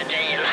of the